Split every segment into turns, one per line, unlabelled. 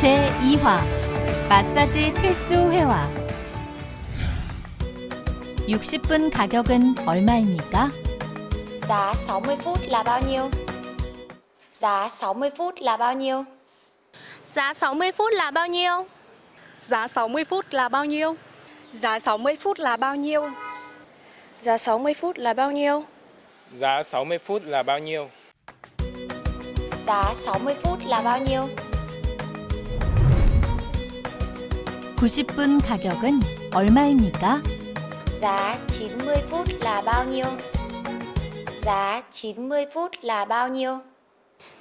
제2화 마사지 필수 회화 60분 가격은 얼마입니까?
Giá 60 phút là bao nhiêu? Giá 60 phút là bao nhiêu?
Giá 60 phút là bao nhiêu?
Giá 60 phút là bao nhiêu? Giá 60 phút là bao nhiêu?
Giá 60 phút là bao nhiêu?
Giá 60 phút là bao nhiêu?
Giá 60 phút là bao nhiêu?
90분 가격은 얼마입니까?
Giá 90 phút là bao nhiêu? Giá 90 phút là bao nhiêu?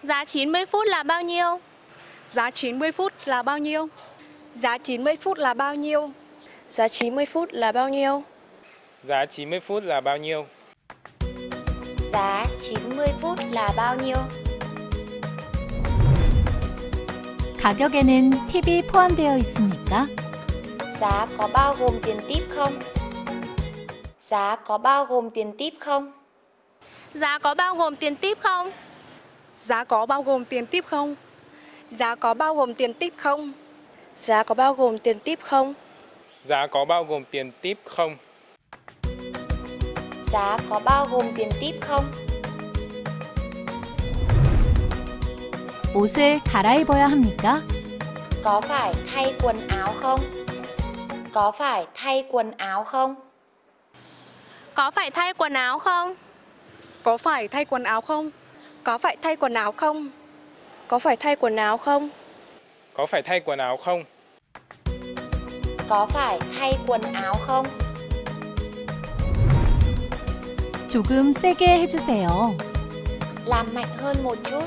Giá 90 phút là bao nhiêu?
Giá 90 phút là bao nhiêu? Giá 90 phút là bao nhiêu?
Giá 90 phút là bao nhiêu?
Giá 90 phút là bao nhiêu?
Giá 90 phút là bao nhiêu?
가격에는 팁이 포함되어 있습니까?
Giá có bao gồm tiền tip không? Giá có bao gồm tiền tip không?
Giá có bao gồm tiền tip không?
Giá có bao gồm tiền tiếp không? Giá có bao gồm tiền tiếp không?
Giá có bao gồm tiền tip không?
Giá có bao gồm tiền tip không?
Giá có bao gồm tiền tip không?
옷을 갈아입어야 합니까?
Có phải thay quần áo không? Có phải thay quần áo không?
Có phải thay quần áo không?
Có phải thay quần áo không? Có phải thay quần áo không?
Có phải thay quần áo không?
Có phải thay quần áo không?
Có phải thay quần áo không?
조금 세게 해주세요.
Làm mạnh hơn một chút.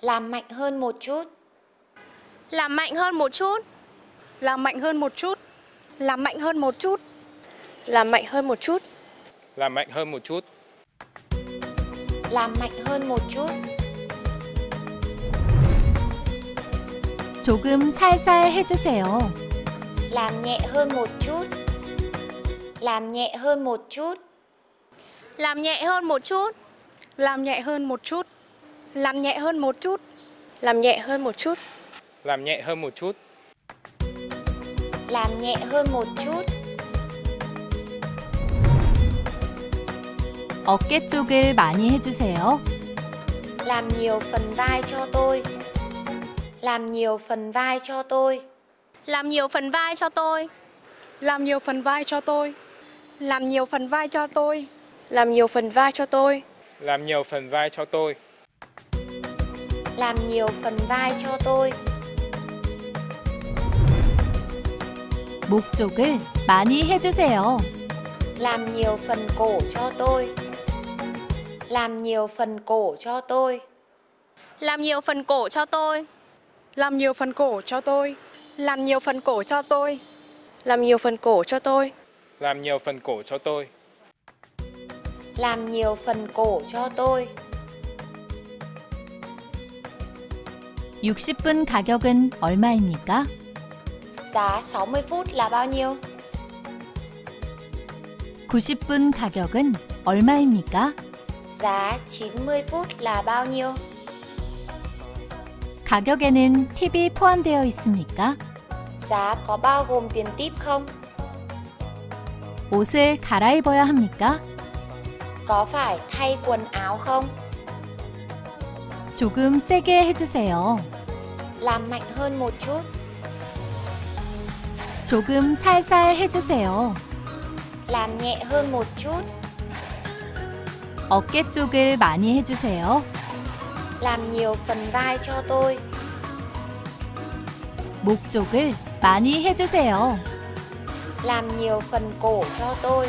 Làm mạnh hơn một chút.
Làm mạnh hơn một chút.
Làm mạnh hơn một chút. Làm mạnh hơn một chút.
Làm mạnh hơn một chút.
Làm mạnh hơn một chút.
Làm mạnh hơn một chút.
조금 살살 해주세요.
Làm nhẹ hơn một chút. Làm nhẹ hơn một chút.
Làm nhẹ hơn một chút.
Làm nhẹ hơn một chút. Làm nhẹ hơn một chút.
Làm nhẹ hơn một chút.
Làm nhẹ hơn một chút.
Làm nhẹ hơn một chút.
어깨 쪽을 많이 해주세요.
Làm nhiều phần vai cho tôi. Làm nhiều phần vai cho tôi.
Làm nhiều phần vai cho tôi.
Làm nhiều phần vai cho tôi. Làm nhiều phần vai cho tôi.
Làm nhiều phần vai cho tôi.
Làm nhiều phần vai cho tôi.
Làm nhiều phần vai cho tôi.
목 쪽을 많이 해주세요.
Làm nhiều phần cổ cho tôi. Làm nhiều phần cổ cho tôi.
Làm nhiều phần cổ cho tôi.
Làm nhiều phần cổ cho tôi. Làm nhiều phần cổ cho tôi.
Làm nhiều phần cổ cho tôi.
Làm nhiều phần cổ cho tôi.
Làm nhiều phần cổ cho tôi.
60분 가격은 얼마입니까?
Giá 60 phút là bao nhiêu?
90분 가격은 얼마입니까?
Giá 90 phút là bao nhiêu?
가격에는 팁이 포함되어 있습니까?
Giá có bao gồm tiền tip không?
옷을 갈아입어야 합니까?
Có phải thay quần áo không?
조금 세게 해주세요.
Làm mạnh hơn một chút.
조금 살살 해주세요.
Làm nhẹ hơn một chút.
어깨 쪽을 많이 해주세요.
Làm nhiều phần vai cho tôi.
목 쪽을 많이 해주세요.
Làm nhiều phần cổ cho tôi.